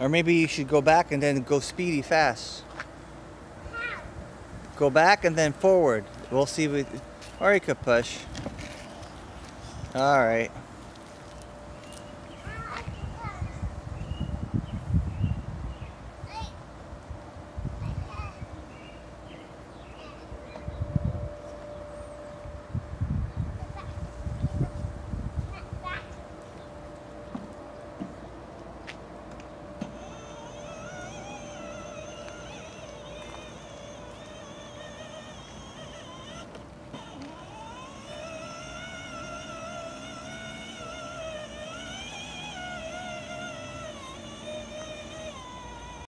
Or maybe you should go back and then go speedy fast. Go back and then forward. We'll see. If we, or you could push. All right.